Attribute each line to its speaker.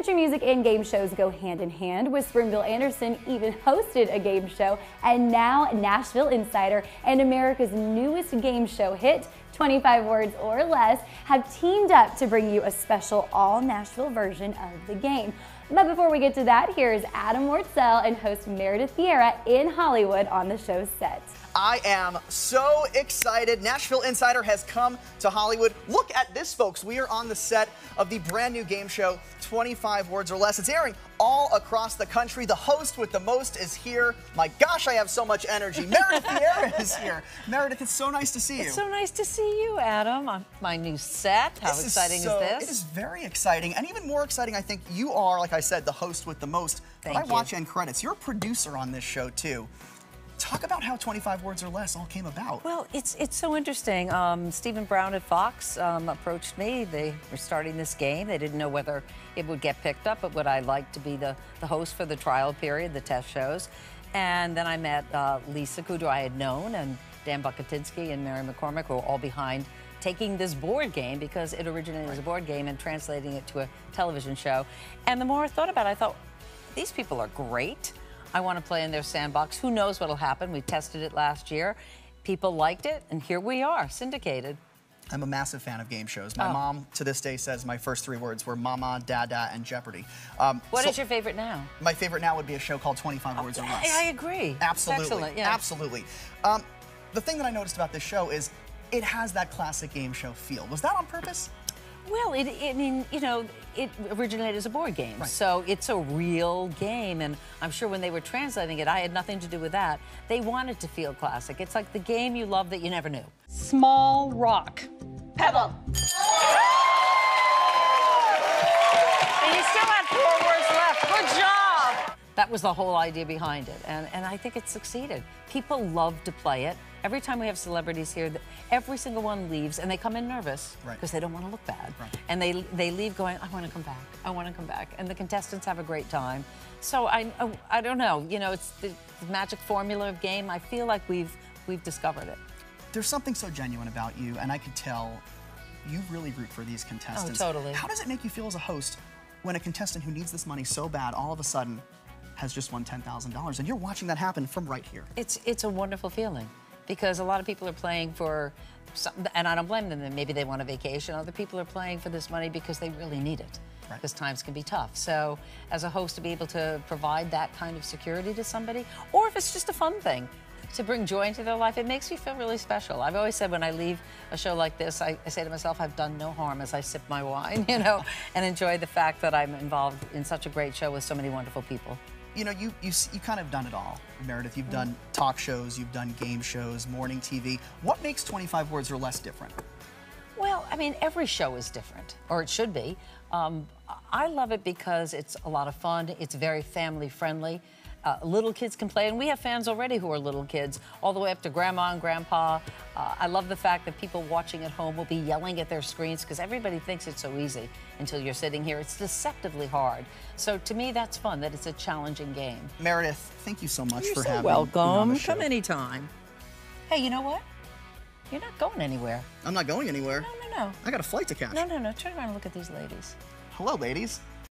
Speaker 1: Country music and game shows go hand in hand, with Springville Anderson even hosted a game show, and now Nashville Insider and America's newest game show hit, 25 Words or Less, have teamed up to bring you a special all Nashville version of the game. But before we get to that, here's Adam Wurtzel and host Meredith Vieira in Hollywood on the show's set.
Speaker 2: I am so excited. Nashville Insider has come to Hollywood. Look at this, folks. We are on the set of the brand new game show, 25 Words or Less. It's airing all across the country. The host with the most is here. My gosh, I have so much energy. Meredith Vieira is here. Meredith, it's so nice to see you.
Speaker 3: It's so nice to see you, Adam, on my new set. How
Speaker 2: this
Speaker 3: exciting
Speaker 2: is,
Speaker 3: is, this?
Speaker 2: It is very exciting. And even more exciting, I think you are, like I said, the host with the most.
Speaker 3: Thank
Speaker 2: but I
Speaker 3: you.
Speaker 2: watch end credits. You're a producer on this show, too. Talk about how 25 Words or Less all came about.
Speaker 3: Well, it's it's so interesting. Um, Stephen Brown at Fox um, approached me. They were starting this game. They didn't know whether it would get picked up, but would I like to be the, the host for the trial period, the test shows? And then I met uh, Lisa Kudrow I had known, and Dan Bucatinsky and Mary McCormack who were all behind taking this board game because it originated as a board game and translating it to a television show. And the more I thought about it, I thought, these people are great. I want to play in their sandbox. Who knows what'll happen? We tested it last year. People liked it, and here we are, syndicated.
Speaker 2: I'm a massive fan of game shows. My
Speaker 3: Oh.
Speaker 2: mom, to this day, says my first three words were Mama, Dada, and Jeopardy. Um,
Speaker 3: What is
Speaker 2: so
Speaker 3: your favorite now?
Speaker 2: My favorite now would be a show called 25 Words or Less.
Speaker 3: I, I agree. It's
Speaker 2: Absolutely.
Speaker 3: excellent, yeah.
Speaker 2: Absolutely. Um, the thing that I noticed about this show is it has that classic game show feel. Was that on purpose?
Speaker 3: Well, it, it, I mean, you know, it originated as a board game,
Speaker 2: Right.
Speaker 3: so it's a real game. And I'm sure when they were translating it, I had nothing to do with that. They wanted to feel classic. It's like the game you love that you never knew.
Speaker 4: Small rock. Pebble.
Speaker 3: And you still had four words left. Good job. That was the whole idea behind it, and, and I think it succeeded. People love to play it. Every time we have celebrities here, every single one leaves, and they come in nervous
Speaker 2: Right.
Speaker 3: because they don't want to look bad.
Speaker 2: Right.
Speaker 3: And they they leave going, I want to come back. I want to come back. And the contestants have a great time. So I I don't know. You know, it's the, the magic formula of game. I feel like we've we've discovered it.
Speaker 2: There's something so genuine about you, and I could tell you really root for these contestants.
Speaker 3: Oh, totally.
Speaker 2: How does it make you feel as a host when a contestant who needs this money so bad all of a sudden has just won $10,000 and you're watching that happen from right here?
Speaker 3: It's it's a wonderful feeling because a lot of people are playing for something, and I don't blame them. Maybe they want a vacation. Other people are playing for this money because they really need it.
Speaker 2: Right.
Speaker 3: Because times can be tough. So, as a host, to be able to provide that kind of security to somebody, or if it's just a fun thing, to bring joy into their life, it makes me feel really special. I've always said when I leave a show like this, I, I say to myself, I've done no harm as I sip my wine, you know, and enjoy the fact that I'm involved in such a great show with so many wonderful people.
Speaker 2: You know, you, you, you kind of done it all, Meredith. You've done talk shows, you've done game shows, morning TV. What makes 25 Words or Less different?
Speaker 3: Well, I mean, every show is different, or it should be. Um, I love it because it's a lot of fun. It's very family friendly. Uh, little kids can play, and we have fans already who are little kids, all the way up to grandma and grandpa. Uh, I love the fact that people watching at home will be yelling at their screens because everybody thinks it's so easy until you're sitting here. It's deceptively hard. So to me, that's fun. That it's a challenging game.
Speaker 2: Meredith, thank you so much
Speaker 4: You're
Speaker 2: for
Speaker 4: so
Speaker 2: having me on
Speaker 4: welcome.
Speaker 2: the show.
Speaker 4: Come anytime.
Speaker 3: Hey, you know what? You're not going anywhere.
Speaker 2: I'm not going anywhere.
Speaker 3: No, no, no.
Speaker 2: I got a flight to catch.
Speaker 3: No, no, no. Turn around and look at these ladies.
Speaker 2: Hello, ladies.